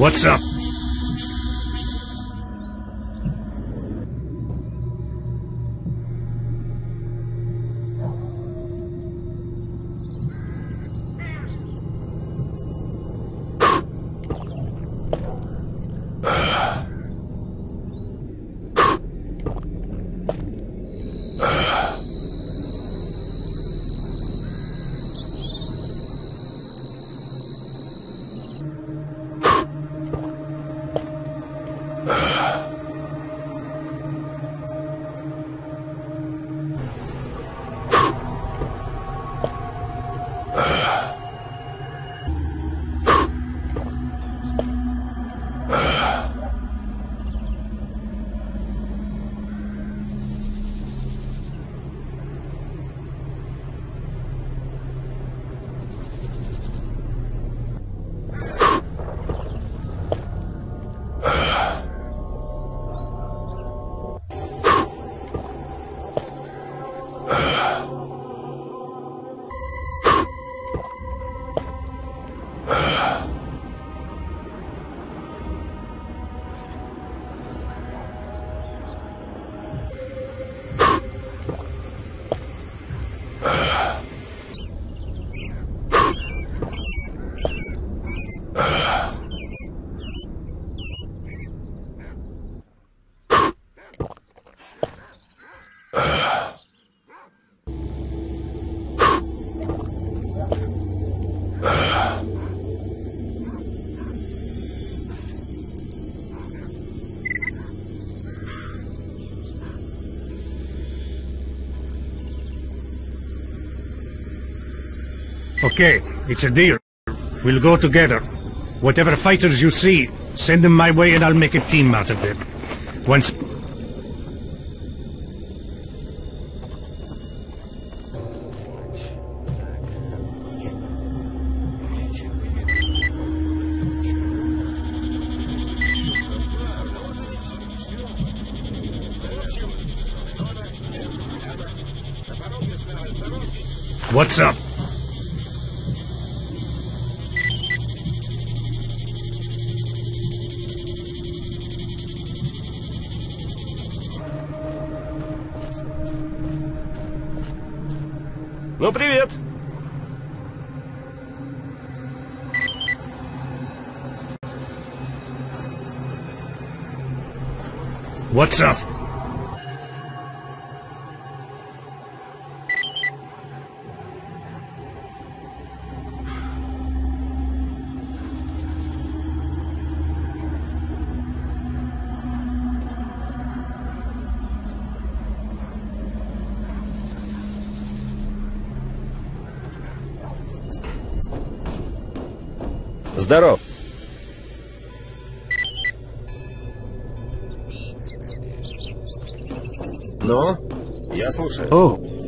What's up? Okay, it's a deal. We'll go together. Whatever fighters you see, send them my way and I'll make a team out of them. Once... What's up? Ну, привет! What's up? Здоров! Ну, я слушаю. Oh,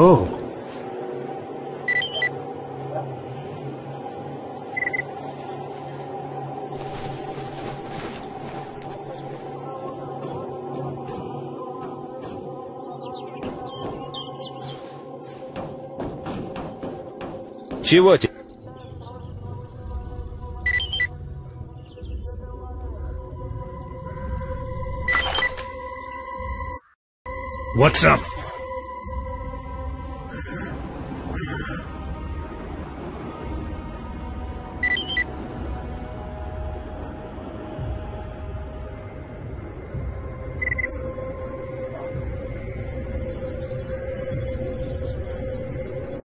oh. Чего тебе? What's up?